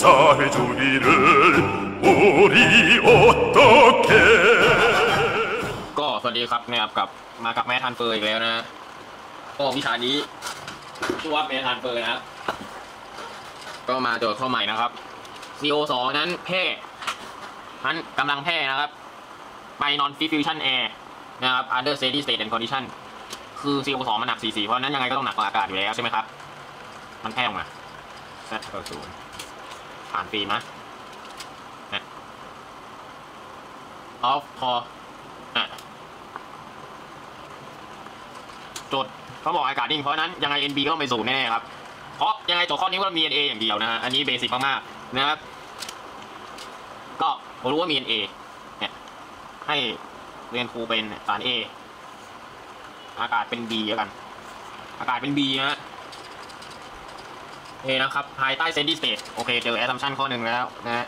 사회주의를 우리 어떻게 ก็สวัสดีครับเนี่ยครับกับมากับแม่ทันเฟอร์อีกแล้วนะ ก็วิชานี้ชื่อว่าแม่ทันเฟอร์นะครับก็มาโจทย์ข้อใหม่นะครับ CO2 นั้นแพร่นั้นกำลังแพร่นะครับ ไป non diffusion air นะครับ under steady state and condition คือ CO2 มันหนัก 44 เพราะฉะนั้นยังไงก็ต้องหนักกว่าอากาศอยู่แล้วใช่ไหมครับ มันแพร่ออกมา Z เท่าศูนย์ ผ่านฟิล์มนะนะออฟพออะโจทย์เขาบอกอากาศนิ่งเพราะนั้นยังไง NB ก็ต้องไปศูนย์แน่ๆครับ เพราะยังไงโจท้อนี้ก็มี NA อย่างเดียวนะฮะ อันนี้เบสิกมากๆนะครับ ก็ผมรู้ว่ามี NA เนี่ยให้เรียนครูเป็นสาร A อากาศเป็น B แล้วกัน อากาศเป็น B นะฮะ เอนะครับ ภายใต้ steady state โอเค เจอ assumption ข้อหนึ่งแล้วนะฮะ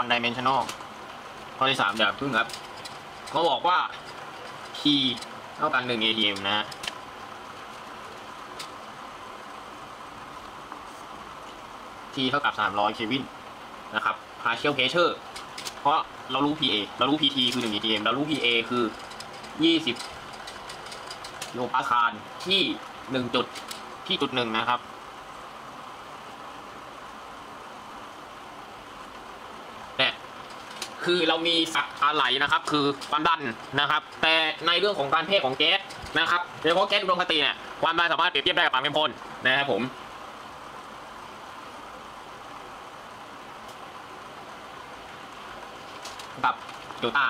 one dimensional ข้อที่สามอย่าพึ่งครับเขาบอกว่า T เท่ากันหนึ่ง atm นะฮะ T เท่ากับ300เควินนะครับ partial pressure เพราะเรารู้ PA เรารู้ PT คือ 1 atm เรารู้ PA คือ 20โลปาคาลที่1จุดที่จุดหนึ่งนะครับเนี่ยคือเรามีสักอะไหลนะครับ คือความดันนะครับ แต่ในเรื่องของการเพศของแก๊สนะครับโดยเฉพาะแก๊สอุดมคติเนี่ยความดันสามารถเปรียบเทียบได้กับความเข้มข้นนะครับผมกับเดลต้า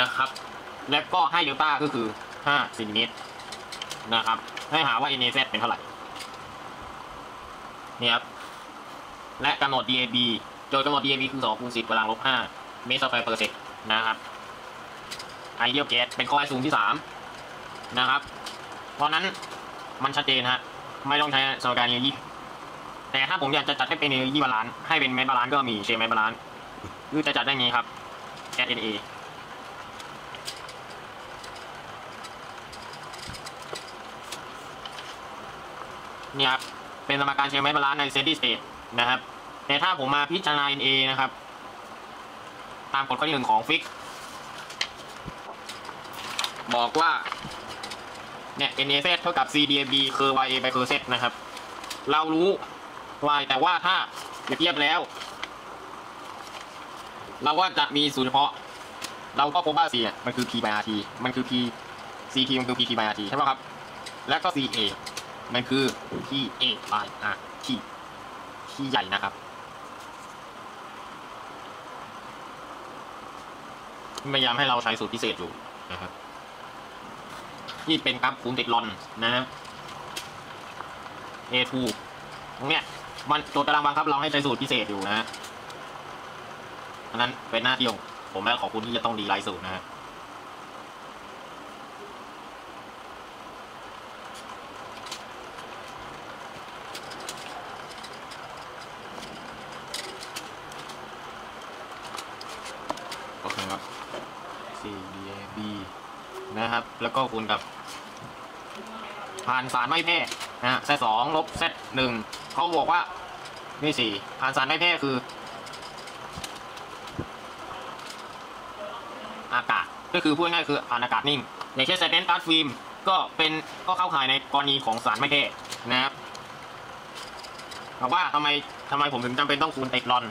นะครับ และก็ให้เดลต้าก็คือ5ซนติเมตรนะครับ ให้หาว่า NAZ เป็นเท่าไหร่นี่ครับ และกำหนด DAB โดยกำหนด DAB คือ2คูณ10กำลังลบ5เมตรไฟเปอร์เซกนต์นะครับideal gas เป็นข้อสมมุติที่ 3 นะครับ เพราะนั้นมันชัดเจนฮะ ไม่ต้องใช้สมการ energy แต่ถ้าผมอยากจะจัดให้เป็น energy balance ให้เป็น mass balance ก็มี shell mass balance หรือจะจัดได้นี้ครับ SNA เนี่ยครับเป็นสมการ shell mass balance ใน steady state นะครับแต่ถ้าผมมาพิจารณา NA นะครับ ตามกฎข้อที่หนึ่งของฟิก บอกว่า เนี่ย NAZ เท่ากับ CDB คือ YA ไปคือ Z นะครับ เรารู้ Y แต่ว่าถ้าเปรียบเทียบแล้ว เราว่าจะมีสูตรเฉพาะ เราก็พบว่า C เนี่ยมันคือ P by RT มันคือ P CT มันคือ PT by RT ใช่ไหมครับ แล้วก็ CA มันคือ PA by RT ที่ใหญ่นะครับ พยายามให้เราใช้สูตรพิเศษอยู่นะครับที่เป็นกราฟคูณติดลอนนะครับ A2 ตรงเนี้ยมันโจทย์ตารางบังคับเราให้ใช้สูตรพิเศษอยู่นะฮะนนั้นเป็นหน้าที่ของผมและของคุณที่จะต้องดีไลน์สูตรนะฮะโอเคครับ CDAB นะครับ แล้วก็คูณกับผ่านสารไม่แพร่นะฮะเซตสองลบเซตหนึ่งเขาบอกว่านี่สี่ผ่านสารไม่แพร่คือ อากาศก็คือพูดง่ายคือผ่านอากาศนิ่งอย่างเช่นไซเดนการ์ดฟิล์มก็เป็นก็เข้าข่ายในกรณีของสารไม่แพร่นะครับแต่ว่าทำไมทำไมผมถึงจำเป็นต้องคูณติดลอน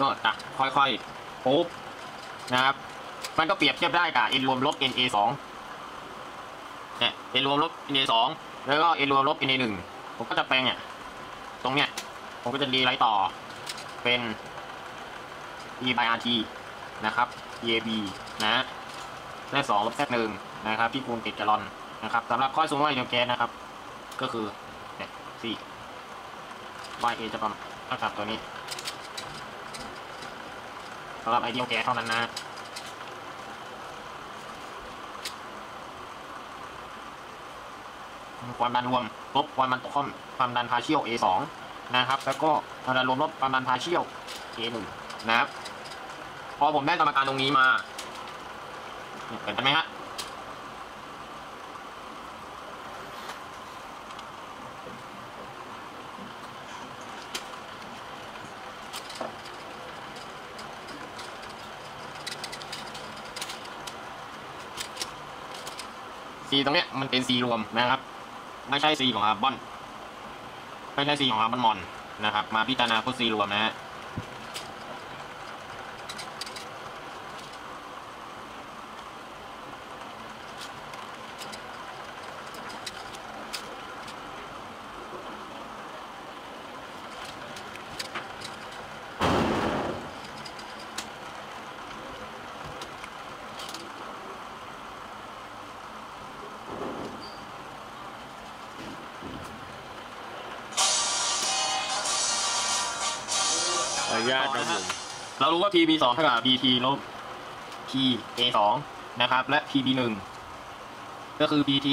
ก็จะค่อยๆปุ๊บนะครับ มันก็เปรียบเทียบได้กับ n รวมลบ na สองเนี่ย n รวมลบ na สองแล้วก็ n รวมลบ na หนึ่งผมก็จะแปลงเนี่ยตรงเนี้ยผมก็จะดีไลท์ต่อเป็น e by rt นะครับ eb นะแค่สองลบแค่หนึ่งนะครับ ที่คูณติดแกลอนนะครับสำหรับข้อสมมติว่เดียวแก๊สนะครับ ก็คือเนี่ย c y a จะประมาณเท่ากับตัวนี้ สำหรับไอเดียแกเท่านั้นนะความดันรวมลบความดันตกข้อมความดันพาเชียล A สองนะครับ แล้วก็ความดันรวมลบความดันพาเชียล A หนึ่งนะครับ พอผมได้กรรมการตรงนี้มาเห็นไหมฮะีตรงเนี้ยมันเป็น C รวมนะครับ ไม่ใช่ C ของคาร์บอน ไม่ใช่ C ของคาร์บอนมอนนะครับ มาพิจารณาพวก C รวมนะฮะ ขออนุญาตนะผมเรารู้ว่า PB 2เท่ากับ PT ลบ PA 2นะครับ และ PB 1ก็คือ PT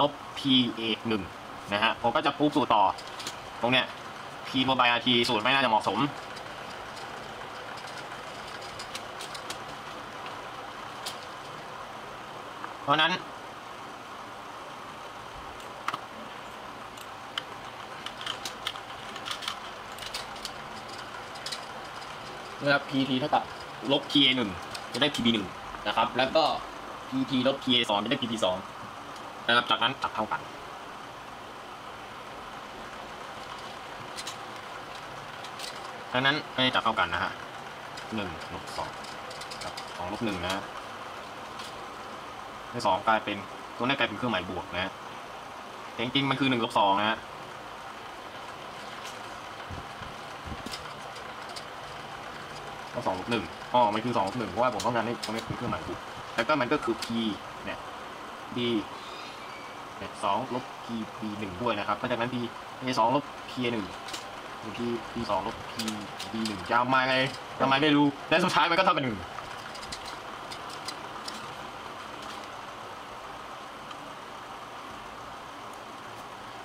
ลบ PA 1นะฮะผมก็จะพูดสูตรต่อ ตรงเนี้ย P บวก by RT สูตรไม่น่าจะเหมาะสมเพราะนั้น นะครับ PT เท่ากับลบ PA 1จะได้ PB 1นะครับ แล้วก็ PT ลบ PA 2จะได้ PP 2นะครับ จากนั้นตัดเท่ากันดังนั้นไม่ได้จับเท่ากันนะฮะหนึ่งลบสองกับสองลบหนึ่งนะฮะในสองกลายเป็นตัวนี้กลายเป็นเครื่องหมายบวกนะฮะแต่จริงๆมันคือหนึ่งลบสองนะฮะ ก็สองลบหนึ่งอ๋อมันคือสองลบหนึ่งเพราะว่าผมต้องการให้ตรงนี้เป็นเครื่องหมายบวกแล้วก็มันก็คือ p เนี่ย b เนี่ยสองลบ p b หนึ่งด้วยนะครับเพราะจากนั้น p a สองลบ p หนึ่ง p p สองลบ p b หนึ่งจะเอามาไงทำไมไม่รู้และสุดท้ายมันก็เท่ากับหนึ่ง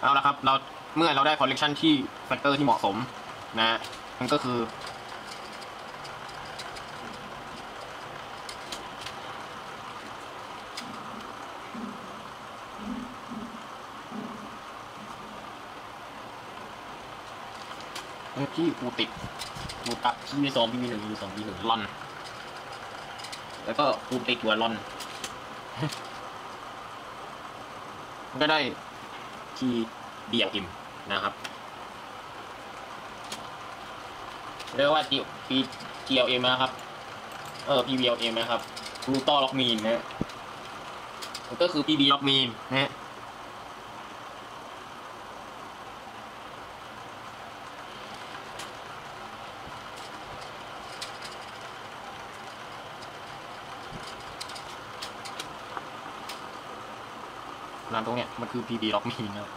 เอาละครับ เราเมื่อเราได้คอลเลกชันที่แฟกเตอร์ที่เหมาะสมนะมันก็คือ ที่กูติดกูตัดที่มีสองพี่มีหนึ่งพีสองพีหนึ่งลอน แล้วก็กูติดหัวลอนก็ได้ที่เดียวอิมนะครับเรียกว่า G P GLM นะครับ เออ PBLM นะครับรูตอล็อกมีนนะก็คือ PB ล็อกมีนนะฮะ ร้านตรงเนี้ย มันคือ PB ล็อกมีนนะ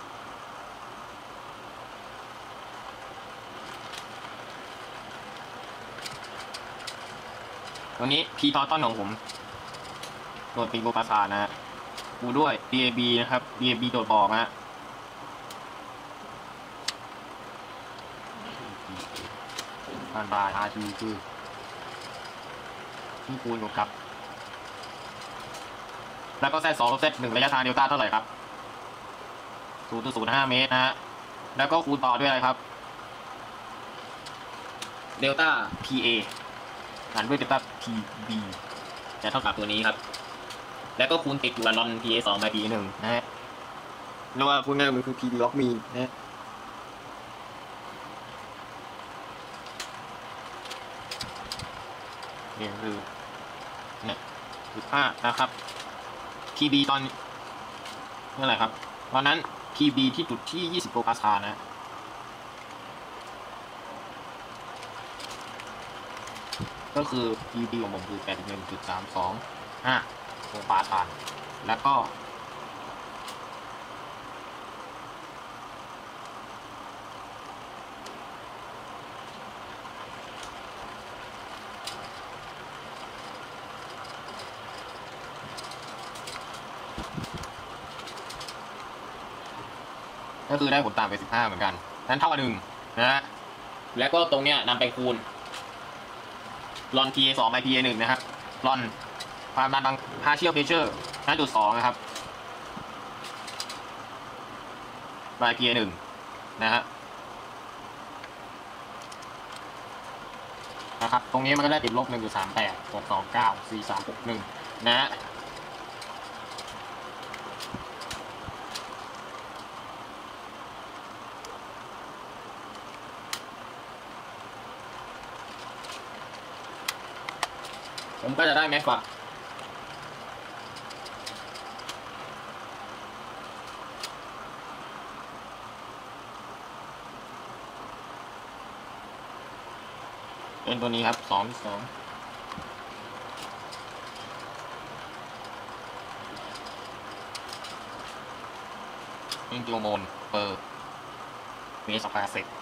ตัวนี้ P ทอต้นของผม โดดปีโบปาซานะฮะดูด้วย DAB นะครับ DAB โดดบอกนะฮะการบาย RT คือที่คูณกับ แล้วก็เซตสองลบเซตหนึ่งระยะทางเดลต้าเท่าไหร่ครับ ศูนย์ศูนย์ห้าเมตรนะฮะ แล้วก็คูณต่อด้วยอะไรครับ เดลต้า PA หารด้วยเดลต้า PB จะเท่ากับตัวนี้ครับ แล้วก็คูณติดอยู่กับลอน PA สองไป PA หนึ่งนะฮะเรียกว่าพูดง่ายมันคือ PB ล็อกมีนะฮะนี่คือเนี่ยคือค่านะครับ PB ตอนนี่อะไรครับ ตอนนั้น PB ที่จุดที่ 20โกปาสคาลนะก็คือ PB ของผมคือ81.325โกปาสคาลแล้วก็ ก็คือได้ผลต่างไป15เหมือนกันนั้นเท่ากับหนึ่งนะฮะแล้วก็ตรงเนี้ยนำไปคูณลอน PA 2 by PA 1นะครับลอนความดันทาง partial pressure 5.2 นะครับ by PA 1นะฮะนะครับ ตรงนี้มันก็ได้ติดลบ 1.38 629 4361 นะฮะ ผมก็จะได้แม็กกว่าเป็นตัวนี้ครับสองสองเป็นกิโลโมลเปอร์เมตรสแควร์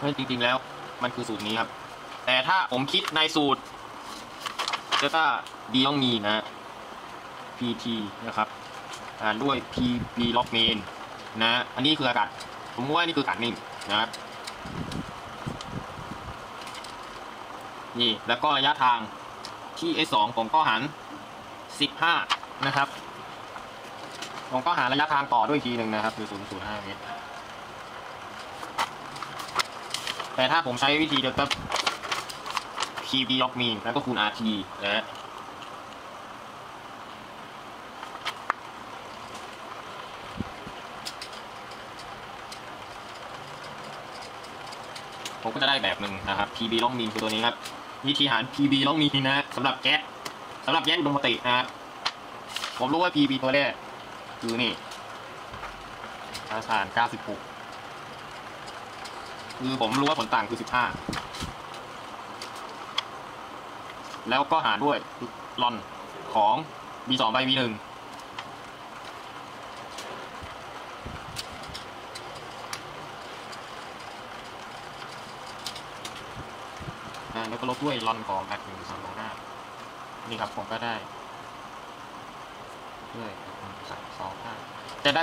เซกเฮ้จริงๆแล้ว มันคือสูตรนี้ครับ แต่ถ้าผมคิดในสูตรเดต้าดีต้องมีนะ PT นะครับอ่านด้วย PB log main นะ อันนี้คืออากาศผมว่านี่คืออากาศนิ่งนะครับนี่แล้วก็ระยะทางที่ S2 ผมก็หัน 15 นะครับผมก็หาระยะทางต่อด้วยทีหนึ่งนะครับคือ0.5เมตร แต่ถ้าผมใช้วิธีเดียวกับ PB log mean แล้วก็คูณ RT นะฮะผมก็จะได้แบบหนึ่งนะครับ PB log mean คือตัวนี้ครับ วิธีหาร PB log mean นะสำหรับแก๊สสำหรับแก๊สอุดมคตินะฮะผมรู้ว่า PB ตัวแรกคือนี่อาสา96 ผมรู้ว่าผลต่างคือ15แล้วก็หารด้วยลอนของ B2 by B1 อ่าแล้วก็ลบด้วยลอนของแบตหนึ่งสามสองห้านี่ครับผมก็ได้ด้วยสามสองห้าจะได้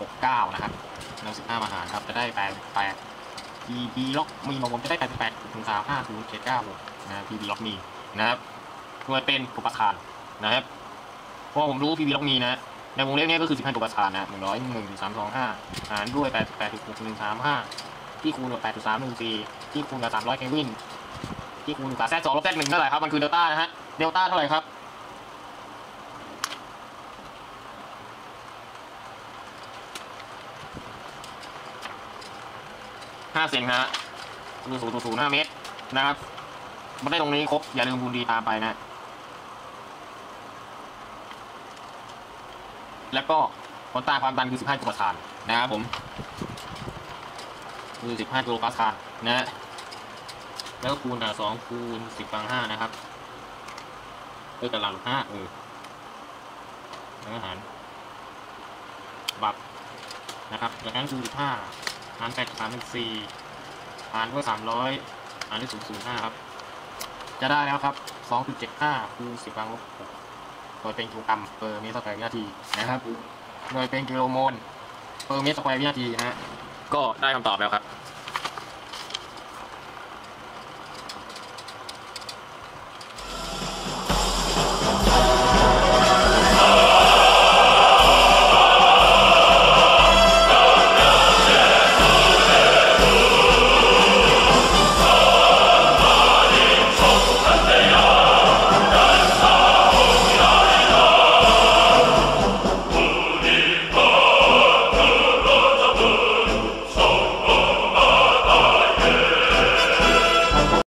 0.169นะครับเรา15มาหารครับ จะได้88 PB ล็อกมีมาผมจะได้88ถึง35 0 7 9นย์เจ็ดเก้าหกนะ PB ล็อกมีนะครับโดยเป็นตัวประธานนะครับพราะผมรู้ PB ล็อกมีนะในวงเล็บนี้ก็คือ15ตัวประธานนะ101ถึง325หารด้วย88ถึง6135ที่คูณกับ8 3 1 4ที่คูณกับ300เคลวินที่คูณกับแซดสองลบแซดหนึ่งเท่าไหร่ครับมันคือเดลต้านะฮะเดลต้าเท่าไหร่ครับ ห้าเซนฮะศูนย์ศูนย์ศูนย์ห้าเมตรนะครับมาได้ตรงนี้ครบ อย่าลืมคูณดีตามไปนะ แล้วก็ผลต่างความดันคือ15กิโลปาสคาลนะครับผมคือ15กิโลปาสคาลนะฮะแล้วคูณอะสองคูณสิบกำลังห้านะครับเออกำลังห้าเออแล้วก็หาร บับนะครับจากนั้นคูณสิบห้า หารแปดสามเป็นสี่หารด้วยสามร้อยหารด้วยศูนย์ศูนย์ห้าครับ จะได้แล้วครับสองจุดเจ็ดห้าคูณสิบกำลังลบหกโดยเป็นกิโลกรัม per เมตร square วินาทีนะครับ โดยเป็นกิโลโมล per เมตร square วินาทีนะฮะก็ได้คำตอบแล้วครับ